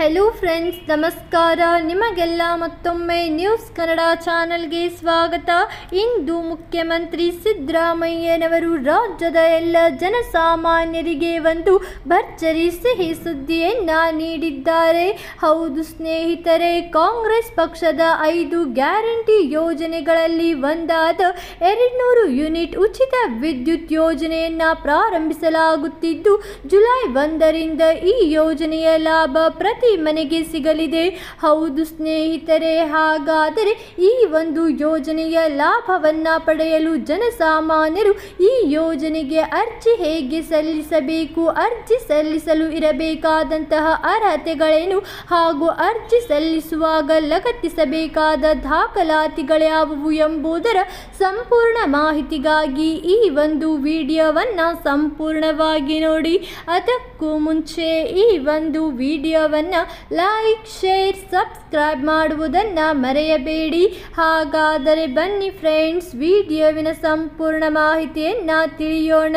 Hello friends ನಮಸ್ಕಾರ. ನಿಮಗೆಲ್ಲ ಮತ್ತೊಮ್ಮೆ ನ್ಯೂಸ್ ಕನ್ನಡ ಚಾನಲ್ಗೆ ಸ್ವಾಗತ. ಇಂದು ಮುಖ್ಯಮಂತ್ರಿ ಸಿದ್ದರಾಮಯ್ಯನವರು ರಾಜ್ಯದ ಎಲ್ಲ ಜನಸಾಮಾನ್ಯರಿಗೆ ಒಂದು ಭರ್ಜರಿ ಸಿಹಿ ಸುದ್ದಿಯನ್ನು ನೀಡಿದ್ದಾರೆ. ಹೌದು ಸ್ನೇಹಿತರೆ, ಕಾಂಗ್ರೆಸ್ ಪಕ್ಷದ ಐದು ಗ್ಯಾರಂಟಿ ಯೋಜನೆಗಳಲ್ಲಿ ಒಂದಾದ ಎರಡ್ನೂರು ಯೂನಿಟ್ ಉಚಿತ ವಿದ್ಯುತ್ ಯೋಜನೆಯನ್ನು ಪ್ರಾರಂಭಿಸಲಾಗುತ್ತಿದ್ದು, ಜುಲೈ ಒಂದರಿಂದ ಈ ಯೋಜನೆಯ ಲಾಭ ಪ್ರತಿ ಮನೆಗೆ ಸಿಗಲಿದೆ. ಹೌದು ಸ್ನೇಹಿತರೆ, ಹಾಗಾದರೆ ಈ ಒಂದು ಯೋಜನೆಯ ಲಾಭವನ್ನ ಪಡೆಯಲು ಜನಸಾಮಾನ್ಯರು ಈ ಯೋಜನೆಗೆ ಅರ್ಜಿ ಹೇಗೆ ಸಲ್ಲಿಸಬೇಕು? ಅರ್ಜಿ ಸಲ್ಲಿಸಲು ಇರಬೇಕಾದಂತಹ ಅರ್ಹತೆಗಳೇನು? ಹಾಗೂ ಅರ್ಜಿ ಸಲ್ಲಿಸುವಾಗ ಲಗತ್ತಿಸಬೇಕಾದ ದಾಖಲಾತಿಗಳ್ಯಾವುವು ಎಂಬುದರ ಸಂಪೂರ್ಣ ಮಾಹಿತಿಗಾಗಿ ಈ ಒಂದು ವಿಡಿಯೋವನ್ನು ಸಂಪೂರ್ಣವಾಗಿ ನೋಡಿ. ಅದಕ್ಕೂ ಮುಂಚೆ ಈ ಒಂದು ವಿಡಿಯೋವನ್ನು ಲೈಕ್ ಶೇರ್ ಸಬ್ಸ್ಕ್ರೈಬ್ ಮಾಡುವುದನ್ನು ಮರೆಯಬೇಡಿ. ಹಾಗಾದರೆ ಬನ್ನಿ ಫ್ರೆಂಡ್ಸ್ ವಿಡಿಯೋವಿನ ಸಂಪೂರ್ಣ ಮಾಹಿತಿಯನ್ನು ತಿಳಿಯೋಣ.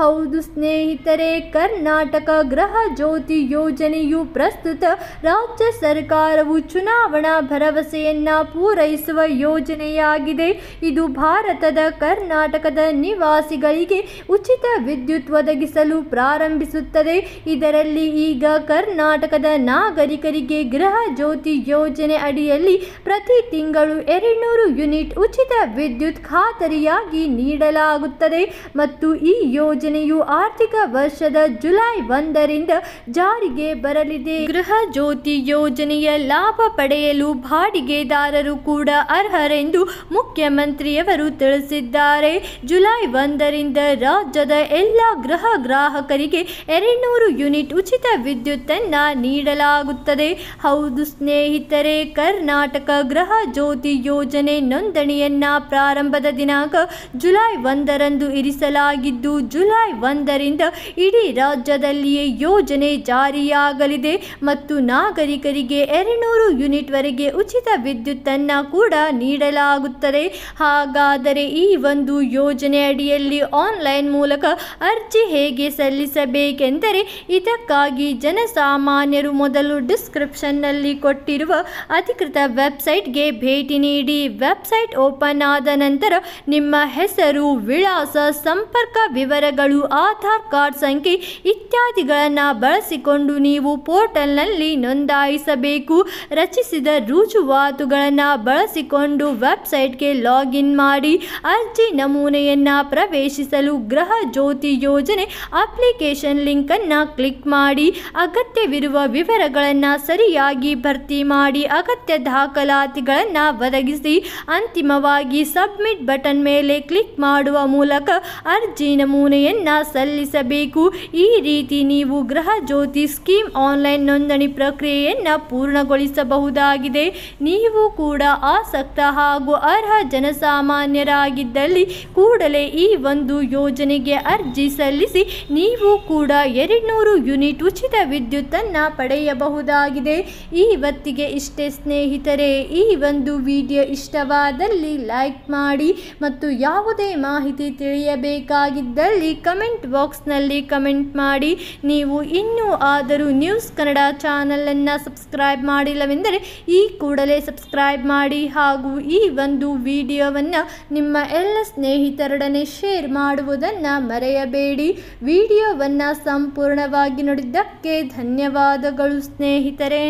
ಹೌದು ಸ್ನೇಹಿತರೆ, ಕರ್ನಾಟಕ ಗೃಹ ಜ್ಯೋತಿ ಯೋಜನೆಯು ಪ್ರಸ್ತುತ ರಾಜ್ಯ ಸರ್ಕಾರವು ಚುನಾವಣಾ ಭರವಸೆಯನ್ನು ಪೂರೈಸುವ ಯೋಜನೆಯಾಗಿದೆ. ಇದು ಭಾರತದ ಕರ್ನಾಟಕದ ನಿವಾಸಿಗಳಿಗೆ ಉಚಿತ ವಿದ್ಯುತ್ ಒದಗಿಸಲು ಪ್ರಾರಂಭಿಸುತ್ತದೆ. ಇದರಲ್ಲಿ ಈಗ ಕರ್ನಾಟಕದ ನಾಗರಿಕರಿಗೆ ಗೃಹ ಜ್ಯೋತಿ ಯೋಜನೆ ಅಡಿಯಲ್ಲಿ ಪ್ರತಿ ತಿಂಗಳು ಎರಡ್ನೂರು ಯೂನಿಟ್ ಉಚಿತ ವಿದ್ಯುತ್ ಖಾತರಿಯಾಗಿ ನೀಡಲಾಗುತ್ತದೆ ಮತ್ತು ಈ ಯೋಜನೆಯು ಆರ್ಥಿಕ ವರ್ಷದ ಜುಲೈ ಒಂದರಿಂದ ಜಾರಿಗೆ ಬರಲಿದೆ. ಗೃಹ ಜ್ಯೋತಿ ಯೋಜನೆಯ ಲಾಭ ಪಡೆಯಲು ಬಾಡಿಗೆದಾರರು ಕೂಡ ಅರ್ಹರೆಂದು ಮುಖ್ಯಮಂತ್ರಿಯವರು ತಿಳಿಸಿದ್ದಾರೆ. ಜುಲೈ ಒಂದರಿಂದ ರಾಜ್ಯದ ಎಲ್ಲ ಗೃಹ ಗ್ರಾಹಕರಿಗೆ ಎರಡ್ನೂರು ಯೂನಿಟ್ ಉಚಿತ ವಿದ್ಯುತ್ತನ್ನ ನೀಡಲಾಗುತ್ತದೆ ಹೌದು ಸ್ನೇಹಿತರೆ, ಕರ್ನಾಟಕ ಗೃಹ ಜ್ಯೋತಿ ಯೋಜನೆ ನೋಂದಣಿಯನ್ನ ಪ್ರಾರಂಭದ ದಿನಾಂಕ ಜುಲೈ ಒಂದರಂದು ಇರಿಸಲಾಗಿದ್ದು, ಜುಲೈ ಒಂದರಿಂದ ಇಡೀ ರಾಜ್ಯದಲ್ಲಿಯೇ ಯೋಜನೆ ಜಾರಿಯಾಗಲಿದೆ ಮತ್ತು ನಾಗರಿಕರಿಗೆ ಎರಡ್ನೂರು ಯೂನಿಟ್ ವರೆಗೆ ಉಚಿತ ವಿದ್ಯುತ್ತನ್ನು ಕೂಡ ನೀಡಲಾಗುತ್ತದೆ. ಹಾಗಾದರೆ ಈ ಒಂದು ಯೋಜನೆ ಅಡಿಯಲ್ಲಿ ಆನ್ಲೈನ್ ಮೂಲಕ ಅರ್ಜಿ ಹೇಗೆ ಸಲ್ಲಿಸಬೇಕೆಂದರೆ, ಇದಕ್ಕಾಗಿ ಜನಸಾಮಾನ್ಯರು ಮೊದಲು ಡಿಸ್ಕ್ರಿಪ್ಷನ್ನಲ್ಲಿ ಕೊಟ್ಟಿರುವ ಅಧಿಕೃತ ವೆಬ್ಸೈಟ್ಗೆ ಭೇಟಿ ನೀಡಿ. ವೆಬ್ಸೈಟ್ ಓಪನ್ ಆದ ನಂತರ ನಿಮ್ಮ ಹೆಸರು, ವಿಳಾಸ, ಸಂಪರ್ಕ ವಿವರಗಳು, ಆಧಾರ್ ಕಾರ್ಡ್ ಸಂಖ್ಯೆ ಇತ್ಯಾದಿಗಳನ್ನು ಬಳಸಿಕೊಂಡು ನೀವು ಪೋರ್ಟಲ್ನಲ್ಲಿ ನೋಂದಾಯಿಸಬೇಕು. ರಚಿಸಿದ ರುಜುವಾತುಗಳನ್ನು ಬಳಸಿಕೊಂಡು ವೆಬ್ಸೈಟ್ಗೆ ಲಾಗಿನ್ ಮಾಡಿ. ಅರ್ಜಿ ನಮೂನೆಯನ್ನು ಪ್ರವೇಶಿಸಲು ಗೃಹ ಜ್ಯೋತಿ ಯೋಜನೆ ಅಪ್ಲಿಕೇಶನ್ ಲಿಂಕನ್ನು ಕ್ಲಿಕ್ ಮಾಡಿ. ಅಗತ್ಯವಿರುವ ವಿವರಗಳನ್ನು ಸರಿಯಾಗಿ ಭರ್ತಿ ಮಾಡಿ ಅಗತ್ಯ ದಾಖಲಾತಿಗಳನ್ನು ಒದಗಿಸಿ ಅಂತಿಮವಾಗಿ ಸಬ್ಮಿಟ್ ಬಟನ್ ಮೇಲೆ ಕ್ಲಿಕ್ ಮಾಡುವ ಮೂಲಕ ಅರ್ಜಿ ನಮೂನೆಯನ್ನು ಸಲ್ಲಿಸಬೇಕು. ಈ ರೀತಿ ನೀವು ಗೃಹ ಜ್ಯೋತಿ ಸ್ಕೀಮ್ ಆನ್ಲೈನ್ ನೋಂದಣಿ ಪ್ರಕ್ರಿಯೆಯನ್ನು ಪೂರ್ಣಗೊಳಿಸಬಹುದಾಗಿದೆ. ನೀವು ಕೂಡ ಆಸಕ್ತ ಹಾಗೂ ಅರ್ಹ ಜನಸಾಮಾನ್ಯರಾಗಿದ್ದಲ್ಲಿ ಕೂಡಲೇ ಈ ಒಂದು ಯೋಜನೆಗೆ ಅರ್ಜಿ ಸಲ್ಲಿಸಿ, ನೀವು ಕೂಡ ಎರಡ್ನೂರು ಯೂನಿಟ್ ಉಚಿತ ವಿದ್ಯುತ್ತನ್ನು ಪಡೆಯಬಹುದಾಗಿದೆ ಈ ಹೊತ್ತಿಗೆ ಇಷ್ಟೇ ಸ್ನೇಹಿತರೆ, ಈ ಒಂದು ವಿಡಿಯೋ ಇಷ್ಟವಾದಲ್ಲಿ ಲೈಕ್ ಮಾಡಿ ಮತ್ತು ಯಾವುದೇ ಮಾಹಿತಿ ತಿಳಿಯಬೇಕಾಗಿದ್ದಲ್ಲಿ ಕಮೆಂಟ್ ಬಾಕ್ಸ್ನಲ್ಲಿ ಕಮೆಂಟ್ ಮಾಡಿ. ನೀವು ಇನ್ನೂ ಆದರೂ ನ್ಯೂಸ್ ಕನ್ನಡ ಚಾನಲನ್ನು ಸಬ್ಸ್ಕ್ರೈಬ್ ಮಾಡಿಲ್ಲವೆಂದರೆ ಈ ಕೂಡಲೇ ಸಬ್ಸ್ಕ್ರೈಬ್ ಮಾಡಿ ಹಾಗೂ ಈ ಒಂದು ವಿಡಿಯೋವನ್ನು ನಿಮ್ಮ ಎಲ್ಲ ಸ್ನೇಹಿತರೊಡನೆ ಶೇರ್ ಮಾಡುವುದನ್ನು ಮರೆಯಬೇಡಿ. ವಿಡಿಯೋವನ್ನು ಸಂಪೂರ್ಣವಾಗಿ ನೋಡಿದ್ದಕ್ಕೆ ಧನ್ಯವಾದಗಳು. ಸ್ನೇಹಿತರೆ